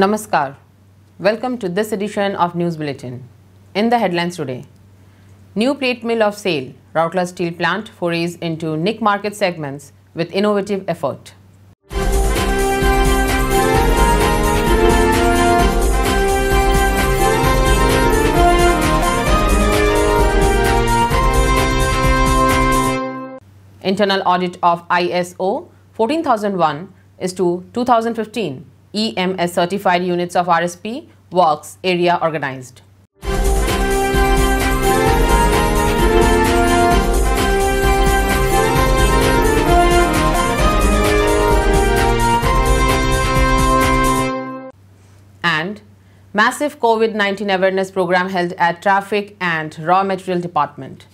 Namaskar. Welcome to this edition of News Bulletin. In the headlines today, new plate mill of SAIL, Rourkela Steel Plant forays into niche market segments with innovative effort. Internal audit of ISO 14001 is to 2015 EMS certified units of RSP works area organized. And massive COVID-19 awareness program held at Traffic and Raw Material Department.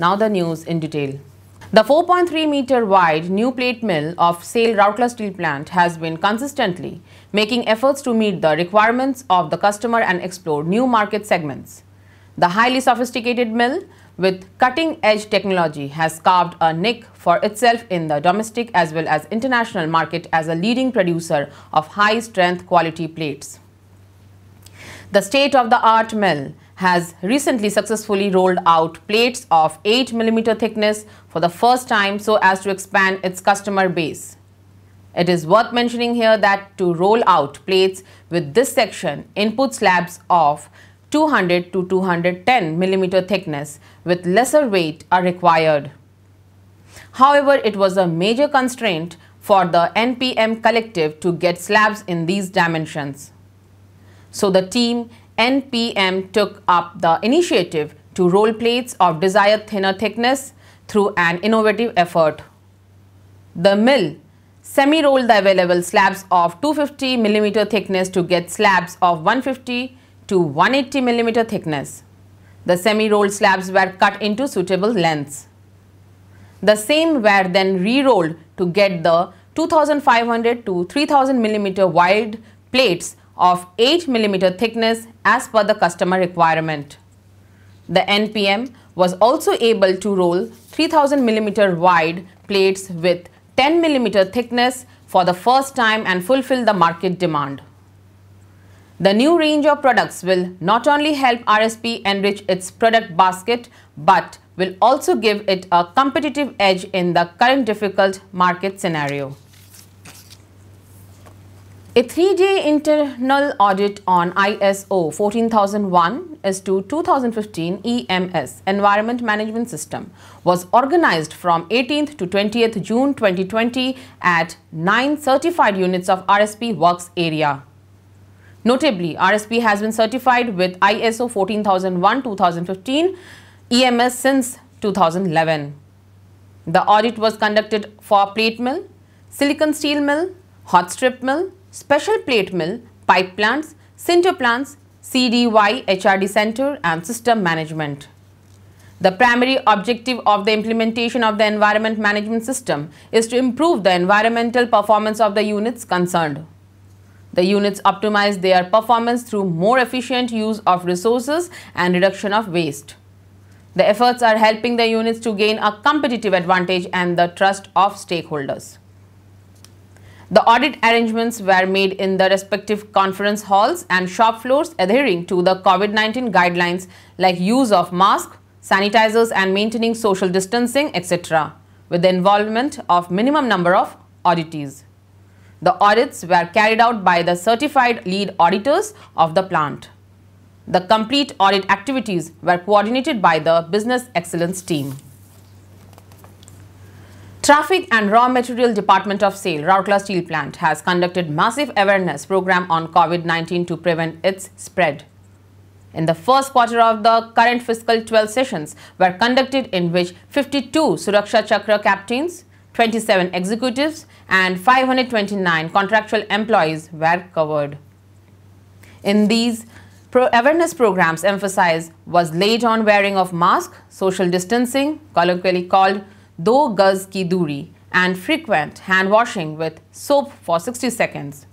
Now the news in detail. The 4.3 meter wide new plate mill of SAIL Rourkela Steel Plant has been consistently making efforts to meet the requirements of the customer and explore new market segments. The highly sophisticated mill with cutting edge technology has carved a niche for itself in the domestic as well as international market as a leading producer of high strength quality plates. The state of the art mill has recently successfully rolled out plates of 8 mm thickness for the first time so as to expand its customer base. It is worth mentioning here that to roll out plates with this section, input slabs of 200 to 210 mm thickness with lesser weight are required. However, it was a major constraint for the NPM collective to get slabs in these dimensions. So the team NPM took up the initiative to roll plates of desired thinner thickness through an innovative effort. The mill semi-rolled the available slabs of 250 mm thickness to get slabs of 150 to 180 mm thickness. The semi-rolled slabs were cut into suitable lengths. The same were then re-rolled to get the 2500 to 3000 mm wide plates of 8 mm thickness as per the customer requirement. The NPM was also able to roll 3000 mm wide plates with 10 mm thickness for the first time and fulfill the market demand. The new range of products will not only help RSP enrich its product basket but will also give it a competitive edge in the current difficult market scenario. A three-day internal audit on ISO 14001 is to 2015 EMS Environment Management System was organized from 18th to 20th June 2020 at 9 certified units of RSP works area. Notably, RSP has been certified with ISO 14001-2015 EMS since 2011. The audit was conducted for plate mill, silicon steel mill, hot strip mill, special plate mill, pipe plants, sinter plants, CDY, HRD center and system management. The primary objective of the implementation of the environment management system is to improve the environmental performance of the units concerned. The units optimize their performance through more efficient use of resources and reduction of waste. The efforts are helping the units to gain a competitive advantage and the trust of stakeholders. The audit arrangements were made in the respective conference halls and shop floors adhering to the COVID-19 guidelines like use of mask, sanitizers and maintaining social distancing, etc. with the involvement of minimum number of auditees. The audits were carried out by the certified lead auditors of the plant. The complete audit activities were coordinated by the Business Excellence team. Traffic and Raw Material Department of SAIL, Rourkela Steel Plant, has conducted massive awareness program on COVID-19 to prevent its spread. In the first quarter of the current fiscal 12 sessions were conducted in which 52 Suraksha Chakra captains, 27 executives and 529 contractual employees were covered. In these pro awareness programs emphasize was laid on wearing of mask, social distancing, colloquially called do gaz ki duri and frequent hand washing with soap for 60 seconds.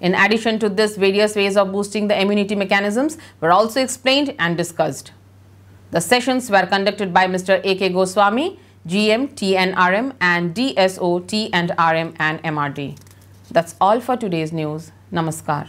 In addition to this, various ways of boosting the immunity mechanisms were also explained and discussed. The sessions were conducted by Mr. A.K. Goswami, GM, TNRM and DSO, T and RM and MRD. That's all for today's news. Namaskar.